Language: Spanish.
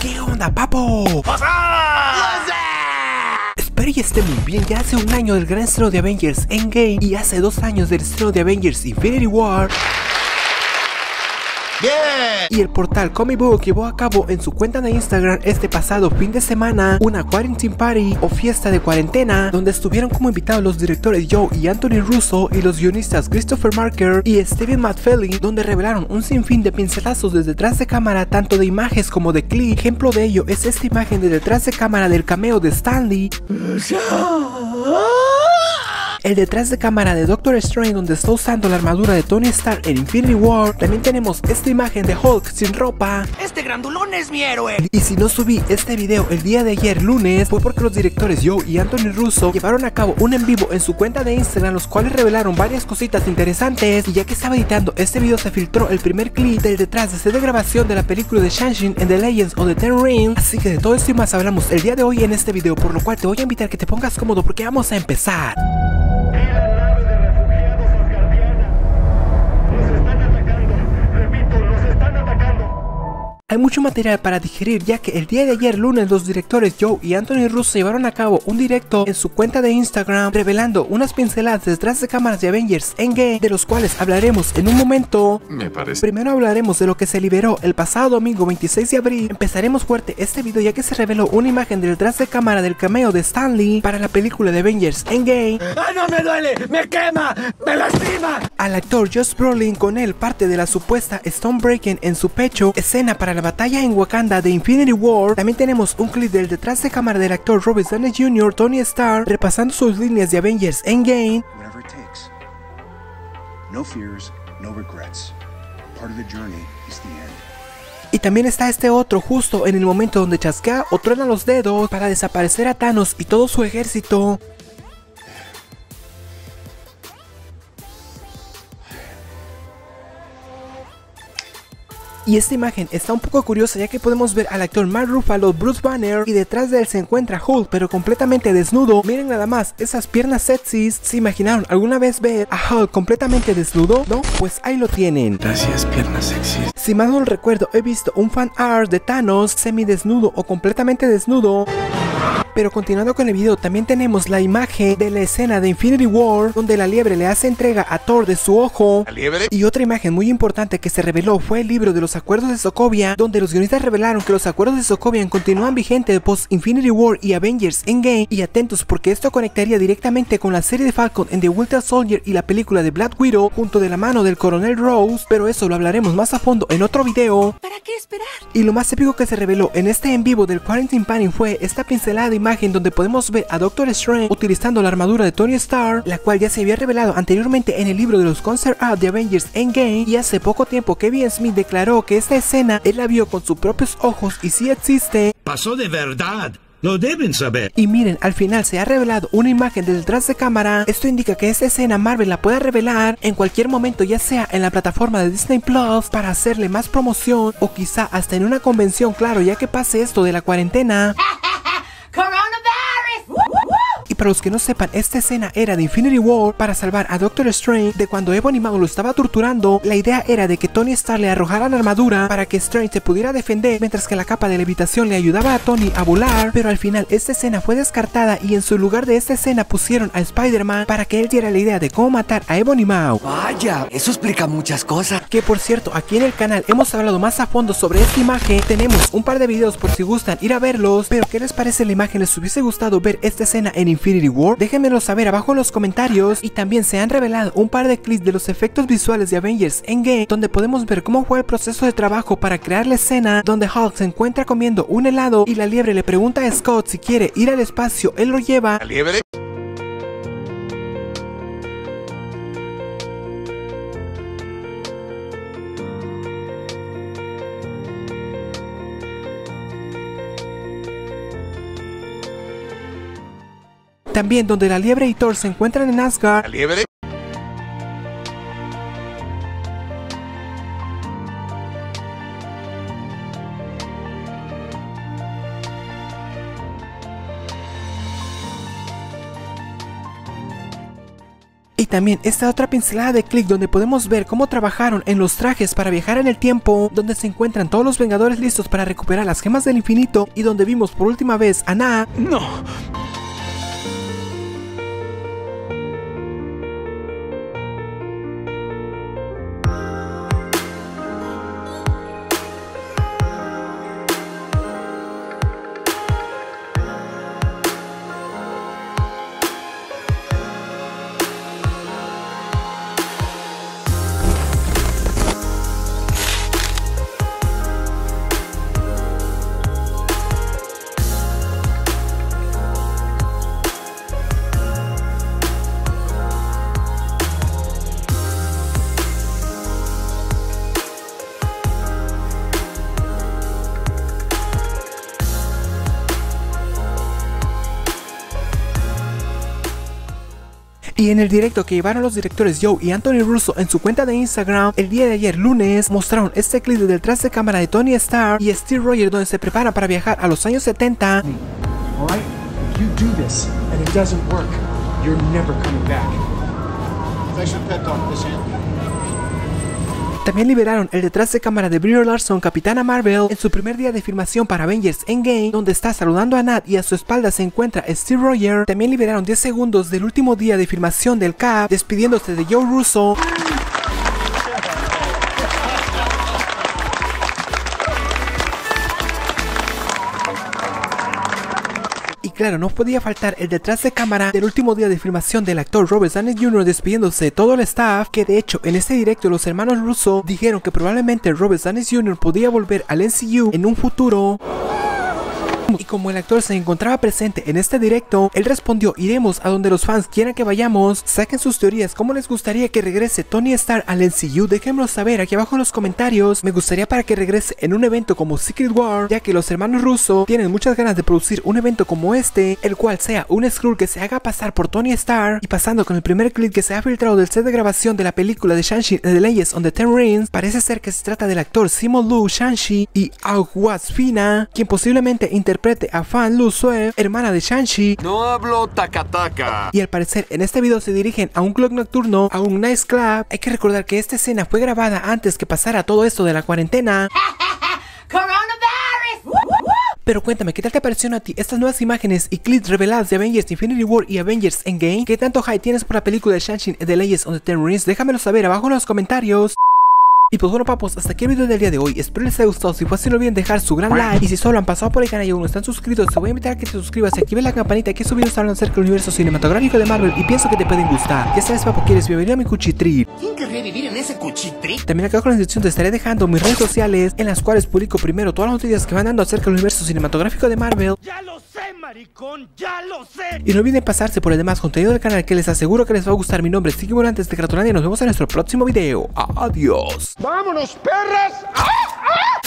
¿Qué onda, papo? Espero y esté muy bien, ya hace un año del gran estreno de Avengers Endgame y hace dos años del estreno de Avengers Infinity War y el portal Comic Book llevó a cabo en su cuenta de Instagram este pasado fin de semana una Quarantine Party o fiesta de cuarentena donde estuvieron como invitados los directores Joe y Anthony Russo y los guionistas Christopher Marker y Steven Matfelli donde revelaron un sinfín de pincelazos desde detrás de cámara tanto de imágenes como de clip. Ejemplo de ello es esta imagen de detrás de cámara del cameo de Stanley el detrás de cámara de Doctor Strange donde está usando la armadura de Tony Stark en Infinity War. También tenemos esta imagen de Hulk sin ropa. Este grandulón es mi héroe. Y si no subí este video el día de ayer lunes fue porque los directores Joe y Anthony Russo llevaron a cabo un en vivo en su cuenta de Instagram los cuales revelaron varias cositas interesantes y ya que estaba editando este video se filtró el primer clip del detrás de set de grabación de la película de Shang-Chi en The Legends of the Ten Rings. Así que de todo esto y más hablamos el día de hoy en este video por lo cual te voy a invitar que te pongas cómodo porque vamos a empezar. Hay mucho material para digerir ya que el día de ayer lunes los directores Joe y Anthony Russo llevaron a cabo un directo en su cuenta de Instagram revelando unas pinceladas detrás de cámaras de Avengers Endgame de los cuales hablaremos en un momento. Me parece. Primero hablaremos de lo que se liberó el pasado domingo 26 de abril. Empezaremos fuerte este video ya que se reveló una imagen del detrás de cámara del cameo de Stanley para la película de Avengers Endgame. ¡Ah, no me duele! ¡Me quema! ¡Me lastima! Al actor Josh Brolin con él parte de la supuesta Stonebreaking en su pecho, escena para la batalla en Wakanda de Infinity War, también tenemos un clip del detrás de cámara del actor Robert Downey Jr., Tony Stark, repasando sus líneas de Avengers Endgame. Whatever it takes. No fears, no regrets. Part of the journey is the end. Y también está este otro justo en el momento donde chasquea o truena los dedos para desaparecer a Thanos y todo su ejército. Y esta imagen está un poco curiosa ya que podemos ver al actor Mark Ruffalo, Bruce Banner y detrás de él se encuentra Hulk pero completamente desnudo. Miren nada más esas piernas sexys. ¿Se imaginaron alguna vez ver a Hulk completamente desnudo? ¿No? Pues ahí lo tienen. Gracias, piernas sexy. Si mal no recuerdo he visto un fan art de Thanos semi desnudo o completamente desnudo. Pero continuando con el video, también tenemos la imagen de la escena de Infinity War, donde la liebre le hace entrega a Thor de su ojo. ¿La liebre? Y otra imagen muy importante que se reveló fue el libro de los acuerdos de Sokovia, donde los guionistas revelaron que los acuerdos de Sokovia continúan vigentes post Infinity War y Avengers Endgame. Y atentos porque esto conectaría directamente con la serie de Falcon en The Winter Soldier y la película de Black Widow, junto de la mano del coronel Rose, pero eso lo hablaremos más a fondo en otro video. ¿Para qué esperar? Y lo más épico que se reveló en este en vivo del Quarantine Panning fue esta pincelada de imagen donde podemos ver a Doctor Strange utilizando la armadura de Tony Stark, la cual ya se había revelado anteriormente en el libro de los concert art de Avengers Endgame y hace poco tiempo Kevin Smith declaró que esta escena él la vio con sus propios ojos y sí existe. Pasó de verdad. Lo deben saber. Y miren, al final se ha revelado una imagen de detrás de cámara. Esto indica que esta escena Marvel la puede revelar en cualquier momento, ya sea en la plataforma de Disney Plus para hacerle más promoción o quizá hasta en una convención, claro, ya que pase esto de la cuarentena. Para los que no sepan, esta escena era de Infinity War para salvar a Doctor Strange de cuando Ebony Maw lo estaba torturando. La idea era de que Tony Stark le arrojara la armadura para que Strange se pudiera defender, mientras que la capa de levitación le ayudaba a Tony a volar. Pero al final esta escena fue descartada y en su lugar de esta escena pusieron a Spider-Man para que él diera la idea de cómo matar a Ebony Maw. Vaya, eso explica muchas cosas. Que por cierto, aquí en el canal hemos hablado más a fondo sobre esta imagen. Tenemos un par de videos por si gustan ir a verlos. Pero ¿qué les parece la imagen? ¿Les hubiese gustado ver esta escena en Infinity Déjenmelo saber abajo en los comentarios. Y también se han revelado un par de clips de los efectos visuales de Avengers Endgame, donde podemos ver cómo fue el proceso de trabajo para crear la escena donde Hulk se encuentra comiendo un helado y la liebre le pregunta a Scott si quiere ir al espacio, él lo lleva. También donde la liebre y Thor se encuentran en Asgard. ¿La liebre? Y también esta otra pincelada de click donde podemos ver cómo trabajaron en los trajes para viajar en el tiempo, donde se encuentran todos los Vengadores listos para recuperar las gemas del infinito y donde vimos por última vez a Na. No. Y en el directo que llevaron los directores Joe y Anthony Russo en su cuenta de Instagram, el día de ayer lunes, mostraron este clip de detrás de cámara de Tony Stark y Steve Rogers donde se preparan para viajar a los años 70. También liberaron el detrás de cámara de Brie Larson, Capitana Marvel, en su primer día de filmación para Avengers Endgame, donde está saludando a Nat y a su espalda se encuentra Steve Rogers. También liberaron 10 segundos del último día de filmación del Cap, despidiéndose de Joe Russo. Claro, no podía faltar el detrás de cámara del último día de filmación del actor Robert Downey Jr. despidiéndose de todo el staff, que de hecho en este directo los hermanos Russo dijeron que probablemente Robert Downey Jr. podía volver al MCU en un futuro. Y como el actor se encontraba presente en este directo, él respondió, iremos a donde los fans quieran que vayamos, saquen sus teorías, cómo les gustaría que regrese Tony Stark al MCU, déjenmelo saber aquí abajo en los comentarios, me gustaría para que regrese en un evento como Secret War, ya que los hermanos Russo tienen muchas ganas de producir un evento como este, el cual sea un Skrull que se haga pasar por Tony Stark, y pasando con el primer clip que se ha filtrado del set de grabación de la película de Shang-Chi The Legends on the Ten Rings, parece ser que se trata del actor Simon Lu Shang-Chi y Aguas Fina, quien posiblemente interprete a Fan Lu Sue, hermana de Shang-Chi. No hablo takataka. Y al parecer en este video se dirigen a un club nocturno, a un nice club. Hay que recordar que esta escena fue grabada antes que pasara todo esto de la cuarentena. Pero cuéntame, ¿qué tal te parecieron a ti estas nuevas imágenes y clips reveladas de Avengers Infinity War y Avengers Endgame? ¿Qué tanto hype tienes por la película de Shang-Chi The Legends on the Ten Rings? Déjamelo saber abajo en los comentarios. Y pues bueno papos, hasta aquí el video del día de hoy, espero les haya gustado, si fue así no olviden dejar su gran like. Y si solo han pasado por el canal y aún no están suscritos, te voy a invitar a que te suscribas y actives la campanita que estos videos hablan acerca del universo cinematográfico de Marvel y pienso que te pueden gustar. Ya sabes papo, quieres bienvenido a mi cuchitril. ¿Quién querría vivir en ese cuchitri? También acá con la descripción te estaré dejando mis redes sociales en las cuales publico primero todas las noticias que van dando acerca del universo cinematográfico de Marvel. Ya lo sé, maricón, ya lo sé. Y no olviden pasarse por el demás contenido del canal que les aseguro que les va a gustar. Mi nombre es Tiki Volantes de Cartolandia y nos vemos en nuestro próximo video. Adiós ¡Vámonos, perras! ¡Ah! ¡Ah!